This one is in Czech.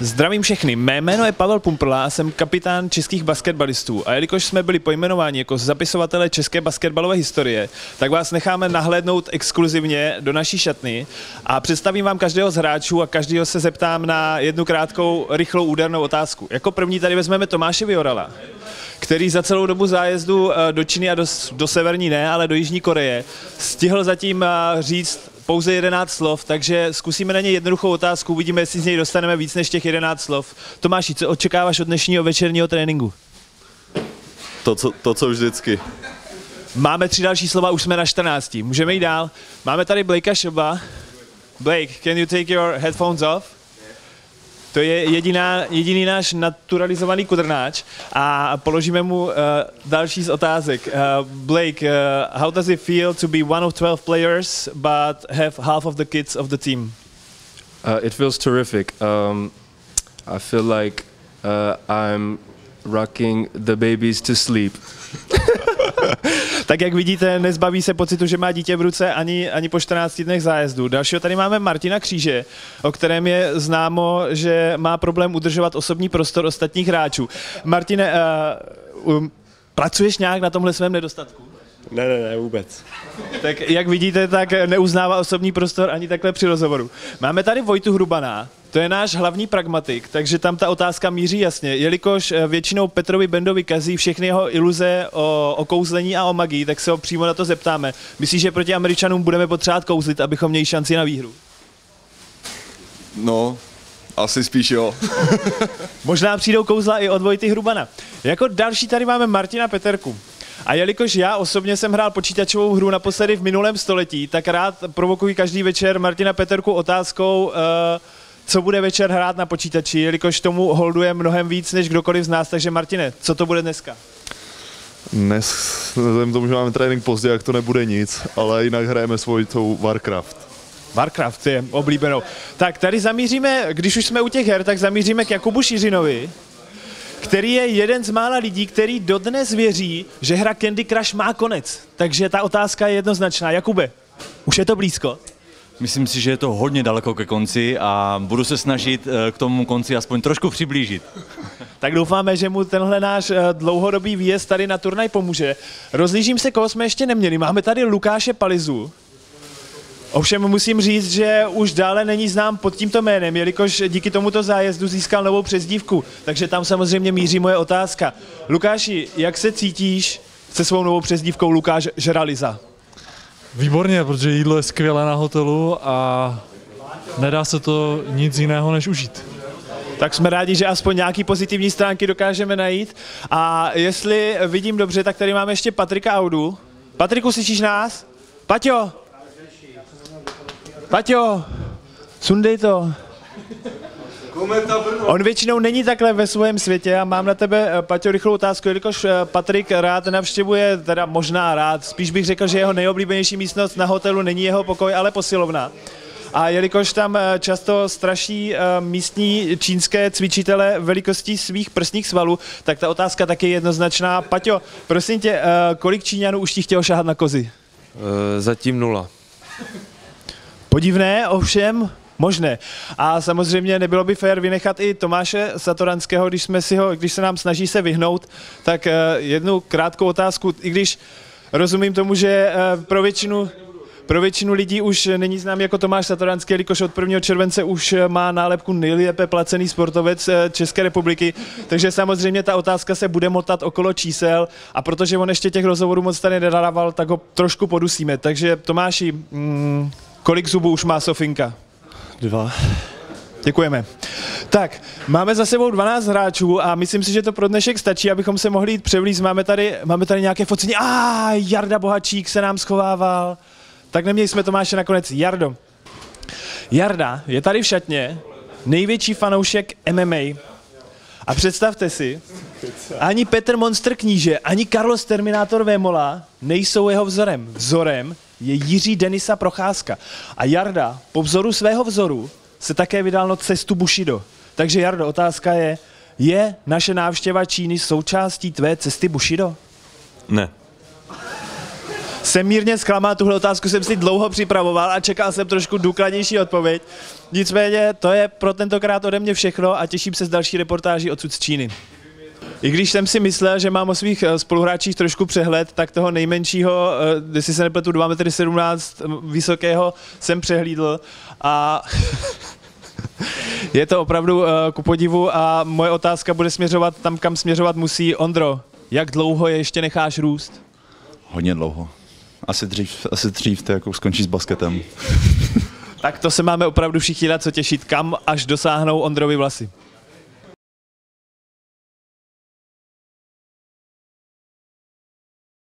Zdravím všechny, mé jméno je Pavel Pumprla a jsem kapitán českých basketbalistů. A jelikož jsme byli pojmenováni jako zapisovatele české basketbalové historie, tak vás necháme nahlédnout exkluzivně do naší šatny a představím vám každého z hráčů a každého se zeptám na jednu krátkou, rychlou údernou otázku. Jako první tady vezmeme Tomáše Viorala, který za celou dobu zájezdu eh, do Číny a do, do severní ne, ale do Jižní Koreje stihl zatím eh, říct pouze 11 slov, takže zkusíme na ně jednoduchou otázku, uvidíme, jestli z něj dostaneme víc než těch 11 slov. Tomáši, co očekáváš od dnešního večerního tréninku? To, co, to, co vždycky. Máme tři další slova, už jsme na 14. Můžeme jít dál. Máme tady Blakea Shoba. Blake, can you take your headphones off? To je jediná, jediný náš naturalizovaný kudrnáč a položíme mu uh, další z otázek. Uh, Blake, uh, how does it feel to be one of 12 players but have half of the kids of the team? Uh, it feels terrific. Um, I feel like uh, I'm rocking the babies to sleep. tak jak vidíte, nezbaví se pocitu, že má dítě v ruce ani, ani po 14 dnech zájezdu. Dalšího tady máme Martina Kříže, o kterém je známo, že má problém udržovat osobní prostor ostatních hráčů. Martine, uh, um, pracuješ nějak na tomhle svém nedostatku? Ne, ne, ne, vůbec. Tak jak vidíte, tak neuznává osobní prostor ani takhle při rozhovoru. Máme tady Vojtu Hrubaná, to je náš hlavní pragmatik, takže tam ta otázka míří jasně. Jelikož eh, většinou Petrovi Bendovi kazí všechny jeho iluze o, o kouzlení a o magii, tak se ho přímo na to zeptáme. Myslíš, že proti Američanům budeme potřebovat kouzlit, abychom měli šanci na výhru? No, asi spíš jo. Možná přijdou kouzla i od Vojty Hrubana. Jako další tady máme Martina Peterku. A jelikož já osobně jsem hrál počítačovou hru naposledy v minulém století, tak rád provokuji každý večer Martina Peterku otázkou, uh, co bude večer hrát na počítači, jelikož tomu holduje mnohem víc než kdokoliv z nás. Takže Martine, co to bude dneska? Dnes, vzhledem tomu, že máme trénink pozdě, jak to nebude nic, ale jinak hrajeme svojitou Warcraft. Warcraft je oblíbenou. Tak tady zamíříme, když už jsme u těch her, tak zamíříme k Jakubu Šiřinovi, který je jeden z mála lidí, který dodnes věří, že hra Candy Crush má konec. Takže ta otázka je jednoznačná. Jakube, už je to blízko? Myslím si, že je to hodně daleko ke konci a budu se snažit eh, k tomu konci aspoň trošku přiblížit. Tak doufáme, že mu tenhle náš eh, dlouhodobý výjezd tady na turnaj pomůže. Rozlížím se, koho jsme ještě neměli. Máme tady Lukáše Palizu. Ovšem musím říct, že už dále není znám pod tímto jménem, jelikož díky tomuto zájezdu získal novou přezdívku. Takže tam samozřejmě míří moje otázka. Lukáši, jak se cítíš se svou novou přezdívkou Lukáš Žeraliza? Výborně, protože jídlo je skvělé na hotelu a nedá se to nic jiného než užít. Tak jsme rádi, že aspoň nějaký pozitivní stránky dokážeme najít. A jestli vidím dobře, tak tady máme ještě Patrika Audu. Patriku, slyšíš nás? Paťo! Paťo! Sundej to. On většinou není takhle ve svém světě a mám na tebe, eh, Paťo, rychlou otázku, jelikož eh, Patrik rád navštěvuje, teda možná rád, spíš bych řekl, že jeho nejoblíbenější místnost na hotelu není jeho pokoj, ale posilovna. A jelikož tam eh, často straší místní čínské cvičitele velikostí svých prsních svalů, tak ta otázka taky je jednoznačná. Paťo, prosím tě, kolik Číňanů už ti chtělo šáhat na kozy? Zatím nula. Podivné, ovšem, možné. A samozřejmě nebylo by fér vynechat i Tomáše Satoranského, když, jsme si ho, když se nám snaží se vyhnout, tak eh, jednu krátkou otázku, i když rozumím tomu, že eh, pro většinu pro většinu lidí už není znám jako Tomáš Satoranský, jelikož od 1. července už má nálepku nejlépe placený sportovec eh, České republiky, takže samozřejmě ta otázka se bude motat okolo čísel a protože on ještě těch rozhovorů moc tady nedával, tak ho trošku podusíme. Takže Tomáši, mm, kolik zubů už má Sofinka? Dva. Děkujeme. Tak, máme za sebou 12 hráčů a myslím si, že to pro dnešek stačí, abychom se mohli jít převlíct. Máme tady, máme tady nějaké focení. A ah, Jarda Bohačík se nám schovával. Tak neměli jsme Tomáše nakonec. Jardo. Jarda je tady v šatně, největší fanoušek MMA. A představte si, ani Petr Monster kníže, ani Carlos Terminator Vémola nejsou jeho vzorem. Vzorem je Jiří Denisa Procházka. A Jarda po vzoru svého vzoru se také vydal na cestu Bushido. Takže Jardo, otázka je, je naše návštěva Číny součástí tvé cesty Bushido? Ne. Jsem mírně zklamán, tuhle otázku jsem si dlouho připravoval a čekal jsem trošku důkladnější odpověď. Nicméně to je pro tentokrát ode mě všechno a těším se z další reportáží odsud z Číny. I když jsem si myslel, že mám o svých eh, spoluhráčích trošku přehled, tak toho nejmenšího, eh, jestli se nepletu 2,17 m vysokého, jsem přehlídl a je to opravdu eh, ku podivu a moje otázka bude směřovat tam, kam směřovat musí. Ondro, jak dlouho je ještě necháš růst? Hodně dlouho. Asi dřív, asi dřív to jako skončí s basketem. Tak to se máme opravdu všichni na co těšit, kam až dosáhnou Ondrovi vlasy.